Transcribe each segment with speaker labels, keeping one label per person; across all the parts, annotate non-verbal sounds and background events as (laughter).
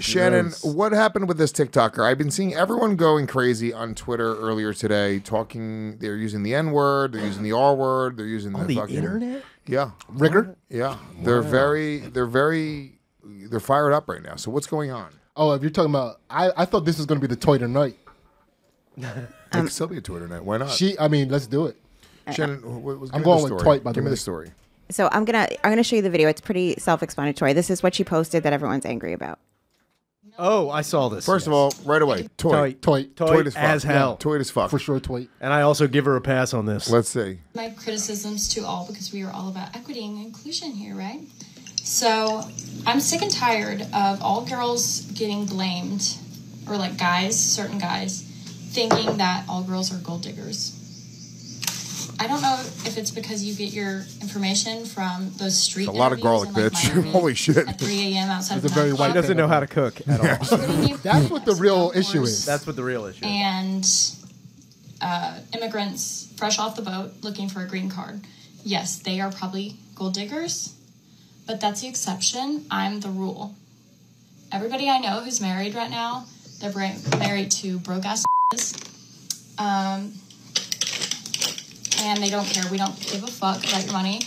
Speaker 1: Shannon,
Speaker 2: Gross.
Speaker 1: what happened with this TikToker? I've been seeing everyone going crazy on Twitter earlier today, talking. They're using the N word, they're using the R word, they're using the,
Speaker 2: On the
Speaker 1: fucking
Speaker 2: internet?
Speaker 1: Yeah,
Speaker 3: Rigor?
Speaker 1: Yeah, they're very, they're very, they're fired up right now. So what's going on?
Speaker 3: Oh, if you're talking about, I, I thought this was going to be the Twitter night.
Speaker 1: it could still be a Twitter night. Why not?
Speaker 3: She, I mean, let's do it.
Speaker 1: Uh, Shannon, what
Speaker 3: I'm
Speaker 1: give the
Speaker 3: going with
Speaker 1: story.
Speaker 3: Twite, by the
Speaker 1: Give me the story.
Speaker 4: So I'm gonna I'm gonna show you the video. It's pretty self-explanatory. This is what she posted that everyone's angry about.
Speaker 2: Oh, I saw this.
Speaker 1: First of all, right away, Toy,
Speaker 2: Toy,
Speaker 3: Toy,
Speaker 2: Toy,
Speaker 1: Toy as
Speaker 2: as
Speaker 1: fuck.
Speaker 2: hell.
Speaker 1: Toy as fuck.
Speaker 3: for sure, toy.
Speaker 2: And I also give her a pass on this.
Speaker 1: Let's see.
Speaker 5: my criticisms to all because we are all about equity and inclusion here, right? So I'm sick and tired of all girls getting blamed, or like guys, certain guys, thinking that all girls are gold diggers. I don't know if it's because you get your information from those street.
Speaker 1: It's a lot of garlic,
Speaker 5: in, like,
Speaker 1: bitch.
Speaker 5: Miami (laughs)
Speaker 1: Holy shit.
Speaker 5: At 3 a.m. outside
Speaker 3: It's
Speaker 5: of
Speaker 3: a very
Speaker 5: nightclub.
Speaker 2: She doesn't know how to cook at all. (laughs)
Speaker 3: That's what the real issue is.
Speaker 2: That's what the real issue is.
Speaker 5: and uh, immigrants fresh off the boat looking for a green card. Yes, they are probably gold diggers, but that's the exception. I'm the rule. Everybody I know who's married right now, they're married to broke ass (laughs) um, and they don't care. We don't give a fuck about your money.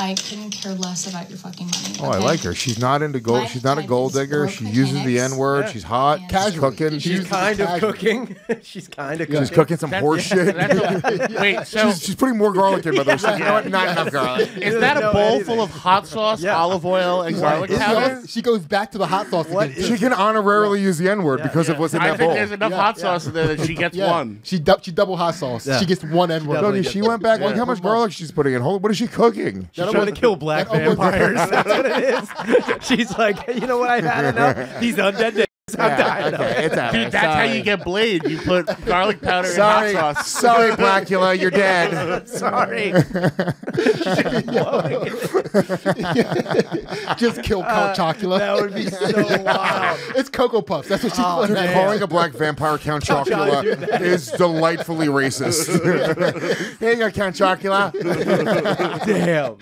Speaker 5: I couldn't care less about your fucking money.
Speaker 1: Oh, I like her. She's not into gold.
Speaker 5: My
Speaker 1: She's not a gold digger.
Speaker 5: broke
Speaker 1: She uses the. N word.
Speaker 2: Yeah.
Speaker 1: She's hot.
Speaker 5: And-
Speaker 1: She's
Speaker 3: Casual.
Speaker 1: cooking.
Speaker 2: She's kind of
Speaker 3: casual.
Speaker 2: cooking. (laughs) She's kind of
Speaker 3: cooking.
Speaker 1: She's
Speaker 2: cooking.
Speaker 1: cooking some
Speaker 6: That-
Speaker 1: horse shit.
Speaker 6: That's (laughs) wait, so
Speaker 1: she's, she's putting more garlic in, by the way. She's like, you know what? Not enough garlic.
Speaker 6: is that a bowl
Speaker 2: anything.
Speaker 6: full of hot sauce,
Speaker 2: Yeah.
Speaker 6: olive oil, and garlic
Speaker 3: She
Speaker 6: powder?
Speaker 3: goes, (laughs) she goes back to the hot sauce.
Speaker 2: What
Speaker 1: She can honorarily use the N word because of what's in
Speaker 6: I
Speaker 1: that
Speaker 6: think
Speaker 1: bowl.
Speaker 6: there's enough hot sauce in there that she gets one.
Speaker 3: She she double hot sauce. She gets one N word.
Speaker 2: double-
Speaker 1: she went back. Look how much garlic she's putting in. Hold, what is she cooking?
Speaker 2: She's trying to kill black
Speaker 3: that almost-
Speaker 2: vampires. That's what it is. (laughs) She's like, you know what? I've had enough. These undead days. (laughs) I'm tired of.
Speaker 1: Okay, it's all
Speaker 6: Dude,
Speaker 1: right.
Speaker 6: that's how
Speaker 1: Sorry.
Speaker 6: you get blade. You put garlic powder
Speaker 1: Sorry,
Speaker 6: and hot sauce.
Speaker 1: sorry, Blackula, you're dead. (laughs)
Speaker 2: Sorry.
Speaker 3: Just kill Count Chocula.
Speaker 2: Uh, That would be so wild.
Speaker 3: it's Cocoa Puffs. That's what she
Speaker 2: Oh,
Speaker 3: put
Speaker 2: man.
Speaker 1: Calling a black vampire Count Chocula is delightfully racist. Here you go, Count Chocula.
Speaker 2: Damn.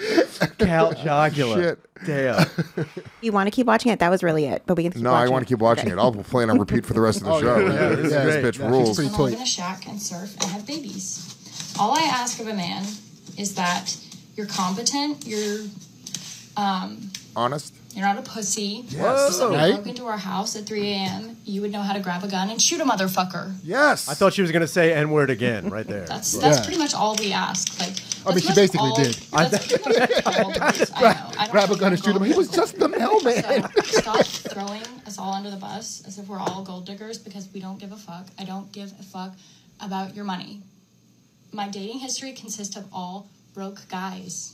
Speaker 2: Count (laughs) Chocula.
Speaker 1: Shit.
Speaker 2: Damn. (laughs)
Speaker 4: You want to keep watching it? That was really it. But we can. Keep
Speaker 1: No, I
Speaker 4: watching
Speaker 1: want to keep watching it. I'll play it on repeat for the rest of the
Speaker 3: Oh,
Speaker 1: show.
Speaker 3: yeah, yeah,
Speaker 1: this
Speaker 3: yeah,
Speaker 1: this
Speaker 3: yeah.
Speaker 1: bitch
Speaker 3: Yeah, she's
Speaker 1: rules.
Speaker 3: pretty-
Speaker 5: and live in
Speaker 3: toy.
Speaker 5: a shack and surf and have babies. All I ask of a man is that you're competent, you're um,
Speaker 1: Honest?
Speaker 5: you're not a pussy.
Speaker 1: Yes.
Speaker 5: If somebody
Speaker 3: Right?
Speaker 5: broke into our house at 3 a.m., you would know how to grab a gun and shoot a motherfucker.
Speaker 1: Yes.
Speaker 2: I thought she was going to say N word again right there.
Speaker 5: That's that's
Speaker 3: Yeah.
Speaker 5: pretty much all we ask. Like,
Speaker 3: I mean, she basically
Speaker 5: all-
Speaker 3: did. (laughs)
Speaker 5: That's pretty much all. I know. I
Speaker 3: Grab a gun and shoot him. He was just the (laughs) mailman.
Speaker 5: So stop throwing (laughs) us all under the bus as if we're all gold diggers because we don't give a fuck. I don't give a fuck about your money. My dating history consists of all broke guys.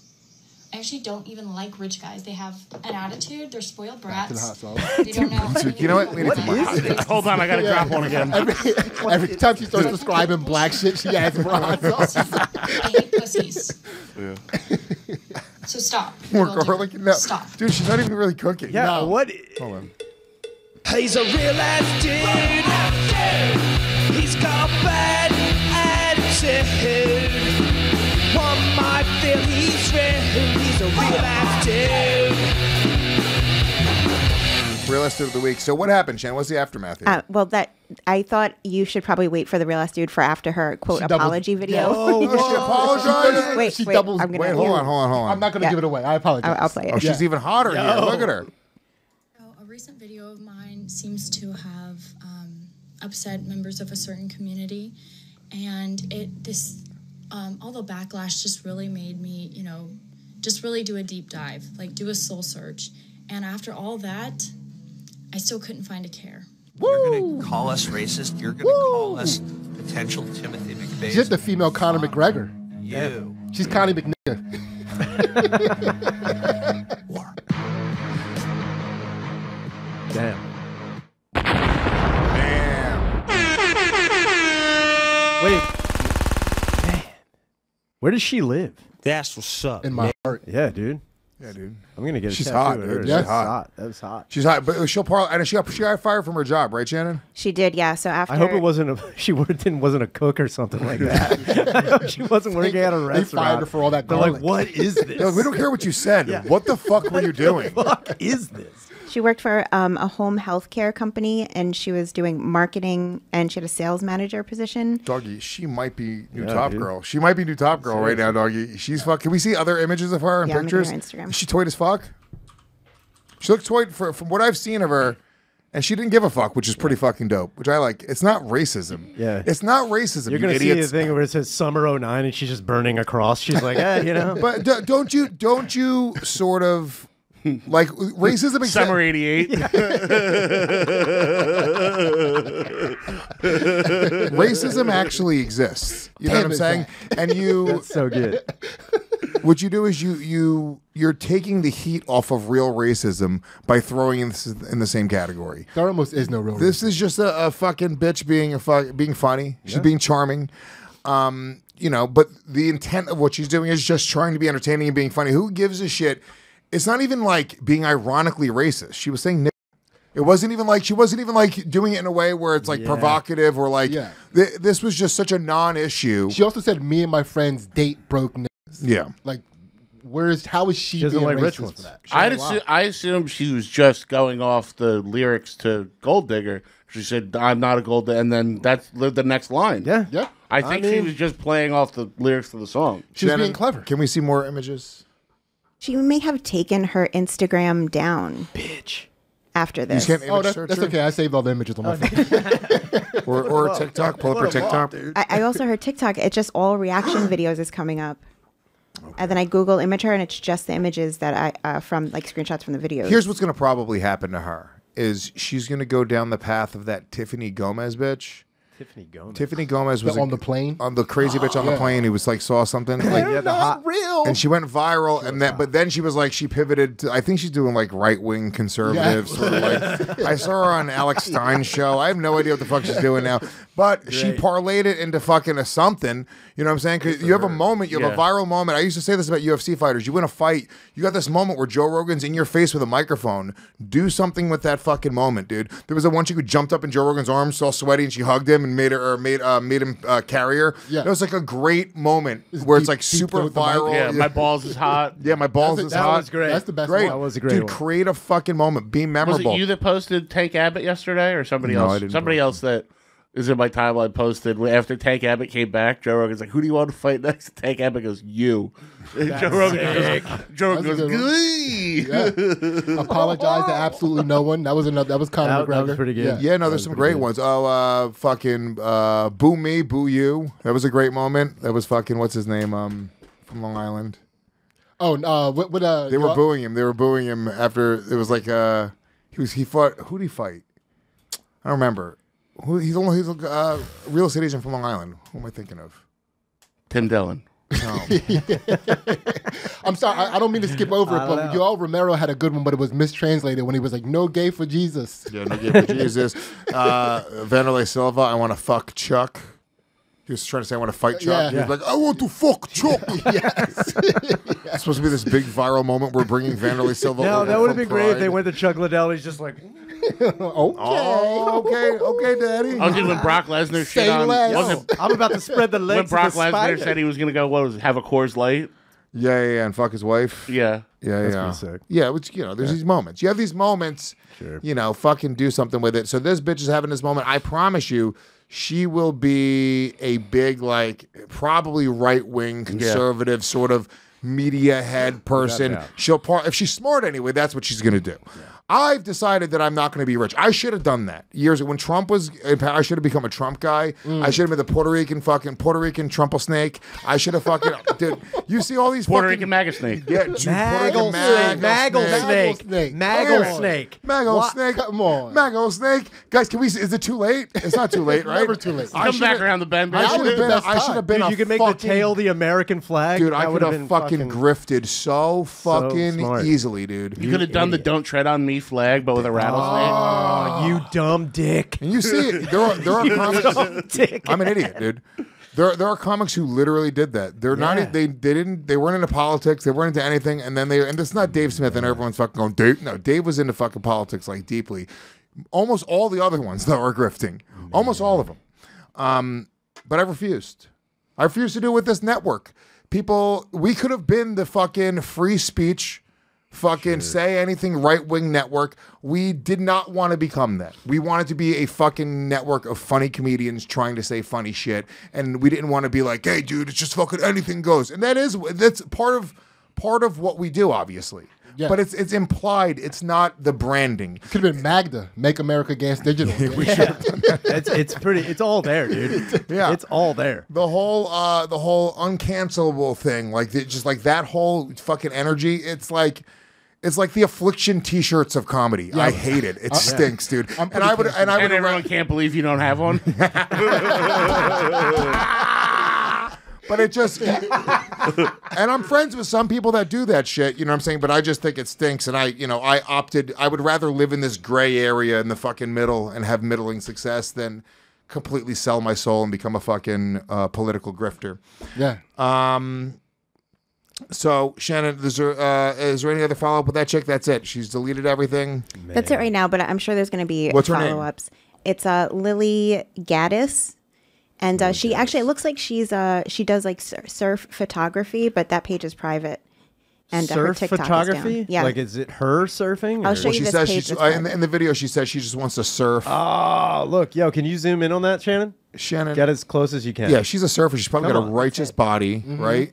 Speaker 5: I actually don't even like rich guys. They have an attitude. They're spoiled
Speaker 3: to the
Speaker 5: brats. They don't know.
Speaker 1: You know what? We need some more hot sauce.
Speaker 6: Hold on, I gotta drop one again.
Speaker 3: Every, every time she starts describing black shit, she adds more hot sauce.
Speaker 5: I hate pussies. So stop.
Speaker 1: More
Speaker 5: Gold digger.
Speaker 1: garlic? No.
Speaker 5: Stop.
Speaker 1: Dude, she's not even really cooking.
Speaker 2: yeah,
Speaker 3: No.
Speaker 2: what?
Speaker 1: Hold on.
Speaker 7: He's a real life dude. He's got a bad attitude. One might feel he's rude. He's a real life dude.
Speaker 1: Realist of the week. So what happened, Shan? What's the aftermath here?
Speaker 4: Uh, well, that I thought you should probably wait for the real ass dude for after her quote
Speaker 3: She doubled-
Speaker 4: apology video.
Speaker 1: oh, (laughs) she apologized?
Speaker 4: wait,
Speaker 3: She
Speaker 4: wait,
Speaker 3: doubles-
Speaker 4: I'm gonna,
Speaker 1: Wait, hold on, hold on, hold on.
Speaker 3: I'm not going to
Speaker 4: Yeah.
Speaker 3: give it away. I apologize.
Speaker 4: I'll, I'll play it.
Speaker 1: Oh, she's even hotter here. Look at her.
Speaker 5: A recent video of mine seems to have um, upset members of a certain community, and it this um, all the backlash just really made me, you know, just really do a deep dive, like do a soul search, and after all that, I still couldn't find a care.
Speaker 8: You're going to call us racist. You're going to call us potential Timothy McVeigh.
Speaker 3: She's just the female Conor McGregor.
Speaker 8: You.
Speaker 3: She's Connie McNigger. (laughs)
Speaker 2: Damn. Damn. Wait. Man. Where does she live?
Speaker 7: That's what's up.
Speaker 3: In my heart.
Speaker 2: Yeah, dude.
Speaker 1: Yeah, dude.
Speaker 2: I'm gonna get. A
Speaker 1: She's
Speaker 2: tattoo
Speaker 1: hot,
Speaker 2: of
Speaker 1: dude.
Speaker 2: hers.
Speaker 1: She's
Speaker 2: That's
Speaker 1: hot.
Speaker 2: That was hot.
Speaker 1: She's hot, but she'll par- and she got she got fired from her job, right, Shannon?
Speaker 4: She did, yeah. So after
Speaker 2: I hope it wasn't a (laughs) she were- didn't wasn't a cook or something like that. (laughs) (laughs) I hope she wasn't working at a
Speaker 3: They
Speaker 2: restaurant.
Speaker 3: fired her for all that
Speaker 2: They're like, what is this?
Speaker 1: They're like, we don't care what you said. What the fuck were you doing?
Speaker 2: fuck is this?
Speaker 4: She worked for um, a home health care company, and she was doing marketing, and she had a sales manager position.
Speaker 1: Doggy, she might be new
Speaker 2: Yeah,
Speaker 1: top
Speaker 2: dude.
Speaker 1: girl. She might be new top girl right now, doggy. She's fuck. Can we see other images of her and
Speaker 4: Yeah, I'm
Speaker 1: pictures?
Speaker 4: her Instagram.
Speaker 1: Is she toight as fuck? She looks toight for from what I've seen of her, and she didn't give a fuck, which is pretty fucking dope. Which I like. It's not racism.
Speaker 2: Yeah.
Speaker 1: it's not racism.
Speaker 2: You're gonna see
Speaker 1: idiots.
Speaker 2: the thing where it says summer 09 and she's just burning a cross. She's like, eh, you know. (laughs)
Speaker 1: But don't you don't you sort of (laughs) like racism? exa-
Speaker 6: Summer '88. (laughs)
Speaker 1: racism actually exists. You know
Speaker 3: Damn
Speaker 1: what I'm
Speaker 3: it,
Speaker 1: saying? And you (laughs)
Speaker 2: so good.
Speaker 1: what you do is you you you're taking the heat off of real racism by throwing this in the same category.
Speaker 3: There almost is no real.
Speaker 1: This is just a, a fucking bitch being a fu- being funny. She's being charming. Um, you know, but the intent of what she's doing is just trying to be entertaining and being funny. Who gives a shit? It's not even like being ironically racist. She was saying. "Nigga." It wasn't even like she wasn't even like doing it in a way where it's like
Speaker 2: Yeah.
Speaker 1: provocative or like
Speaker 3: Yeah.
Speaker 1: th- this was just such a non-issue.
Speaker 3: She also said, "Me and my friends date broke niggas."
Speaker 1: yeah.
Speaker 3: Like, where's how is she,
Speaker 2: She doesn't
Speaker 3: being
Speaker 2: like
Speaker 3: racist
Speaker 2: rich
Speaker 3: for
Speaker 2: ones.
Speaker 3: that?
Speaker 6: I'd assu- I assumed she was just going off the lyrics to Gold Digger. She said, "I'm not a gold," digger," and then that's the the next line.
Speaker 2: Yeah.
Speaker 3: Yep.
Speaker 6: I think she
Speaker 2: mean-
Speaker 6: was just playing off the lyrics to the song.
Speaker 3: She was
Speaker 1: Shannon,
Speaker 3: being clever.
Speaker 1: Can we see more images?
Speaker 4: She may have taken her Instagram down
Speaker 2: Bitch.
Speaker 4: after this.
Speaker 1: You
Speaker 4: this.
Speaker 1: can't
Speaker 3: Oh,
Speaker 1: image
Speaker 3: that's,
Speaker 1: search
Speaker 3: that's
Speaker 1: her?
Speaker 3: okay. I saved all the images on my phone. (laughs)
Speaker 1: Or, or TikTok. Pull up her TikTok.
Speaker 4: I, I also heard TikTok. It just all reaction (gasps) videos is coming up. And then I Google image her, and it's just the images that I uh, from like screenshots from the videos.
Speaker 1: Here's what's going to probably happen to her is she's going to go down the path of that Tiffany Gomez bitch.
Speaker 2: Tiffany Gomez.
Speaker 1: Tiffany Gomez was
Speaker 3: on
Speaker 1: a-
Speaker 3: the plane?
Speaker 1: on the crazy bitch on the (gasps) plane who was like saw something like
Speaker 2: yeah, the hot.
Speaker 3: real.
Speaker 1: and she went viral and then but then she was like she pivoted to I think she's doing like right wing conservative
Speaker 3: Yeah.
Speaker 1: sort of like (laughs) I saw her on Alex (laughs) Stein's show. I have no idea what the fuck she's doing now. But she parlayed it into fucking a something. You know what I'm saying? 'Cause you have a moment, you have a viral moment. I used to say this about UFC fighters. You win a fight, you got this moment where Joe Rogan's in your face with a microphone. Do something with that fucking moment, dude. There was a one chick who jumped up in Joe Rogan's arms, all sweaty, and she hugged him and made her or made uh, made him uh, carry her.
Speaker 3: Yeah.
Speaker 1: That was like a great moment where it's like super
Speaker 3: throat the mic.
Speaker 1: viral.
Speaker 6: Yeah, my balls is hot. (laughs)
Speaker 1: Yeah, my balls
Speaker 3: That's
Speaker 1: is
Speaker 3: a-
Speaker 2: That
Speaker 1: hot.
Speaker 2: was great.
Speaker 3: That's the best
Speaker 1: Great.
Speaker 3: one.
Speaker 2: That was a great
Speaker 1: Dude,
Speaker 2: one.
Speaker 1: create a fucking moment. Be
Speaker 6: Was
Speaker 1: memorable.
Speaker 6: it you that posted Tank Abbott yesterday, or somebody
Speaker 1: No, I
Speaker 6: else?
Speaker 1: didn't
Speaker 6: Somebody else that is in my timeline posted after Tank Abbott came back. Joe Rogan's like, "Who do you want to fight next?" (laughs) Tank Abbott goes, "You." (laughs) And Joe Rogan goes, Joe Rogan goes, "Glee."
Speaker 3: Yeah. (laughs) Apologize to absolutely no one. That was another. That was Conor
Speaker 2: That-
Speaker 3: McGregor.
Speaker 2: that was pretty good.
Speaker 1: yeah, no, there's some great ones. Oh, uh, fucking uh, boo me, boo you. That was a great moment. That was fucking what's his name? Um, from Long Island.
Speaker 3: Oh, uh, what? what uh,
Speaker 1: They were
Speaker 3: you-
Speaker 1: booing him. They were booing him after it was like uh, he was he fought. Who did he fight? I don't remember. Who he's only he's a uh, real estate agent from Long Island. Who am I thinking of?
Speaker 6: Tim Dillon.
Speaker 1: No. (laughs)
Speaker 3: I'm sorry. I, I don't mean to skip over it, but
Speaker 2: know.
Speaker 3: Yoel Romero had a good one, but it was mistranslated when he was like, "No gay for Jesus."
Speaker 1: Yeah, no give for Jesus. (laughs) Uh, Wanderlei Silva, I want to fuck Chuck. He was trying to say I want to fight Chuck.
Speaker 3: Yeah.
Speaker 1: He was like, I want to fuck Chuck. (laughs)
Speaker 3: yes.
Speaker 1: It's supposed to be this big viral moment. We're bringing Wanderlei Silva.
Speaker 2: No,
Speaker 1: over
Speaker 2: that would have
Speaker 1: from
Speaker 2: been great if they went to Chuck Liddell. He's just like,
Speaker 3: okay.
Speaker 1: Oh, okay, okay, Daddy.
Speaker 6: I was when Brock Lesnar
Speaker 3: Say
Speaker 6: shit on.
Speaker 3: less.
Speaker 6: Wasn't
Speaker 2: I'm about to spread the
Speaker 6: when
Speaker 2: legs.
Speaker 6: Brock
Speaker 2: of the
Speaker 6: Lesnar
Speaker 2: spider.
Speaker 6: said he was gonna go? What was it? Have a Coors Light?
Speaker 1: Yeah, yeah, yeah, and fuck his wife.
Speaker 6: Yeah.
Speaker 1: Yeah,
Speaker 2: That's
Speaker 1: yeah.
Speaker 2: pretty sick.
Speaker 1: Yeah, which you know, there's these moments. You have these moments.
Speaker 2: Sure.
Speaker 1: You know, fucking do something with it. So this bitch is having this moment. I promise you, she will be a big, like, probably right wing conservative sort of media head person.
Speaker 2: doubt.
Speaker 1: She'll part if she's smart anyway. That's what she's gonna do. I've decided that I'm not going to be rich. I should have done that years ago. when Trump was. in power, I should have become a Trump guy. I mm. should have been the Puerto Rican fucking Puerto Rican Trumple snake. I should have fucking. (laughs) dude, you see all these
Speaker 6: Puerto
Speaker 1: fucking
Speaker 6: Rican MAGA snake.
Speaker 1: yeah, dude,
Speaker 2: Maggle snake. Maggle
Speaker 1: snake.
Speaker 2: snake.
Speaker 3: snake.
Speaker 2: Maggle snake.
Speaker 1: Mango snake.
Speaker 3: Come on.
Speaker 1: Mango snake. Guys, can we? Is it too late? It's not too late, right?
Speaker 3: Never too late.
Speaker 1: I
Speaker 6: Come back around the bend.
Speaker 1: I should have been.
Speaker 3: best
Speaker 1: I should have been.
Speaker 2: Dude, you could make
Speaker 1: fucking,
Speaker 2: the tail the American flag.
Speaker 1: Dude, I could
Speaker 2: would've
Speaker 1: have fucking grifted so fucking
Speaker 2: smart.
Speaker 1: easily, dude.
Speaker 6: You could have done the "Don't Tread on Me" flag, but with a rattlesnake.
Speaker 2: Oh, you dumb dick.
Speaker 1: And you see it. There are there are (laughs) comics.
Speaker 2: dick.
Speaker 1: I'm an idiot, dude. There, there are comics who literally did that. They're
Speaker 2: Yeah.
Speaker 1: not. They, they didn't. They weren't into politics. They weren't into anything. And then they. And it's not Dave Smith. And everyone's fucking going. Dave. No, Dave was into fucking politics like deeply. Almost all the other ones though are grifting. Almost all of them. Um, but I refused. I refused to do it with this network. People, we could have been the fucking free speech fucking say anything right wing network. We did not want to become that. We wanted to be a fucking network of funny comedians trying to say funny shit, and we didn't want to be like, "Hey, dude, it's just fucking anything goes." And that is that's part of part of what we do, obviously.
Speaker 3: Yeah.
Speaker 1: But it's it's implied. It's not the branding.
Speaker 3: Could have been Magda, Make America Against Digital. (laughs) yeah. (laughs)
Speaker 2: it's it's pretty. It's all there, dude.
Speaker 1: Yeah.
Speaker 2: it's all there.
Speaker 1: the whole uh the whole uncancelable thing like the, just like that whole fucking energy it's like it's like the affliction t-shirts of comedy. I hate it. It stinks dude.
Speaker 3: I'm
Speaker 1: and i would and i would
Speaker 6: And everyone can't believe you don't have one. (laughs) (laughs)
Speaker 1: but it just and i'm friends with some people that do that shit you know what i'm saying? But i just think it stinks and i you know i opted i would rather live in this gray area in the fucking middle and have middling success than completely sell my soul and become a fucking uh, political grifter.
Speaker 3: Yeah.
Speaker 1: So Shannon, is there uh, is there any other follow up with that chick? That's it. She's deleted everything.
Speaker 4: That's it right now, but I'm sure there's going to be
Speaker 1: What's her name?
Speaker 4: follow ups. It's uh, Lilly Gaddis. And uh, she actually, it looks like she's uh, she does like sur- surf photography, but that page is private. And uh, her
Speaker 2: Surf
Speaker 4: TikTok
Speaker 2: photography.
Speaker 4: Is down. Yeah,
Speaker 2: Like, is it her surfing?
Speaker 4: I'll
Speaker 2: or-
Speaker 4: show
Speaker 1: Well,
Speaker 4: you
Speaker 1: she
Speaker 4: this
Speaker 1: says
Speaker 4: page
Speaker 1: she's
Speaker 4: that's
Speaker 1: uh, in, the, in the video. She says she just wants to surf.
Speaker 2: Oh, look, yo, can you zoom in on that, Shannon?
Speaker 1: Shannon,
Speaker 2: Get as close as you can.
Speaker 1: yeah, she's a surfer. She's probably
Speaker 2: Come
Speaker 1: got a
Speaker 2: on.
Speaker 1: righteous body, right?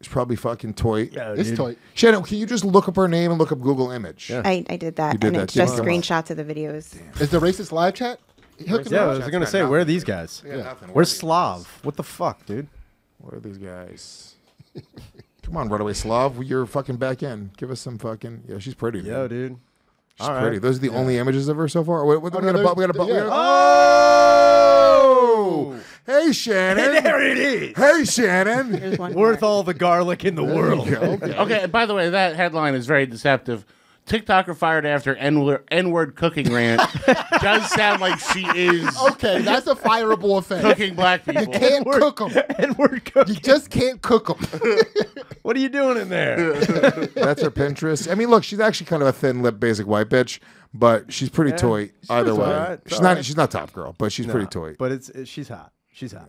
Speaker 1: She's probably fucking toy.
Speaker 2: Yeah,
Speaker 3: It's
Speaker 2: dude.
Speaker 3: toy.
Speaker 1: Shannon, can you just look up her name and look up Google image?
Speaker 4: I, I did that,
Speaker 1: You did
Speaker 4: and
Speaker 1: that
Speaker 4: it's just
Speaker 1: Come
Speaker 4: screenshots of the videos.
Speaker 3: Is the racist live chat? Hook it
Speaker 2: Yeah, I
Speaker 3: up.
Speaker 2: was gonna say, where are these guys?
Speaker 1: Yeah, nothing. Where are
Speaker 2: Where's
Speaker 1: these
Speaker 2: Slav? What the fuck, dude?
Speaker 1: Where are these guys? (laughs) Come on, runaway Slav. You're fucking back in. Give us some fucking. Yeah, she's pretty.
Speaker 2: Yo,
Speaker 1: man.
Speaker 2: dude.
Speaker 1: She's
Speaker 2: all right.
Speaker 1: pretty. Those are the only images of her so far. Wait, what,
Speaker 3: Oh,
Speaker 1: we
Speaker 3: no,
Speaker 1: got a bu- we got a
Speaker 3: there's-
Speaker 1: we
Speaker 3: yeah.
Speaker 1: got a- oh! oh! Hey, Shannon. (laughs)
Speaker 2: There it is.
Speaker 1: Hey, Shannon.
Speaker 2: Worth
Speaker 4: more.
Speaker 2: all the garlic in the world.
Speaker 6: okay, by the way, that headline is very deceptive. TikToker fired after N-word, N-word cooking rant (laughs) does sound like she is
Speaker 3: Okay, that's a fireable offense.
Speaker 6: cooking black people.
Speaker 3: You can't cook them.
Speaker 2: and we're
Speaker 3: You just can't cook them. (laughs)
Speaker 2: What are you doing in there? (laughs)
Speaker 1: That's her Pinterest. I mean, look, she's actually kind of a thin-lipped, basic white bitch, but she's pretty toy either way.
Speaker 2: alright.
Speaker 1: She's not.
Speaker 2: alright.
Speaker 1: She's not top girl, but she's pretty toy.
Speaker 2: But it's, it, she's hot. She's hot.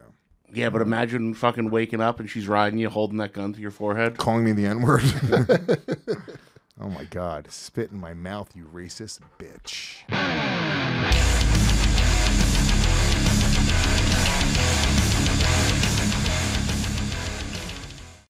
Speaker 6: Yeah, but imagine fucking waking up and she's riding you, holding that gun to your forehead.
Speaker 1: Calling me the N word. Oh my god! Spit in my mouth, you racist bitch.